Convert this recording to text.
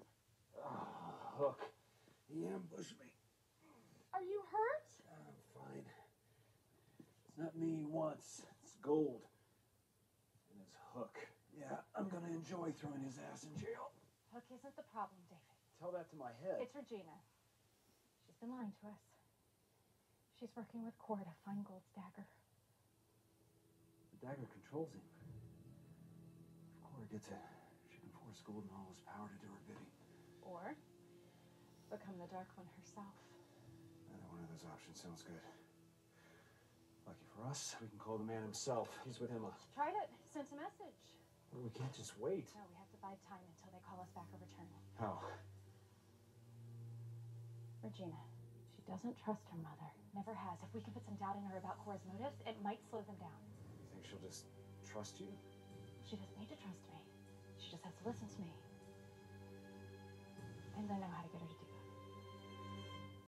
Oh, hook, he ambushed me. Are you hurt? I'm fine. It's not me he wants. It's gold. And his hook. Yeah, I'm gonna enjoy throwing his ass in jail. Hook isn't the problem, David. Tell that to my head. It's Regina. She's been lying to us. She's working with Cora to find Gold's dagger. The dagger controls him. If Cora gets it, she can force Gold and all his power to do her bidding. Become the Dark One herself. Either one of those options sounds good. Lucky for us, we can call the man himself. He's with Emma. Tried it. Sent a message. Well, we can't just wait. No, we have to bide time until they call us back or return. How? Regina. She doesn't trust her mother. Never has. If we can put some doubt in her about Cora's motives, it might slow them down. You think she'll just trust you? She doesn't need to trust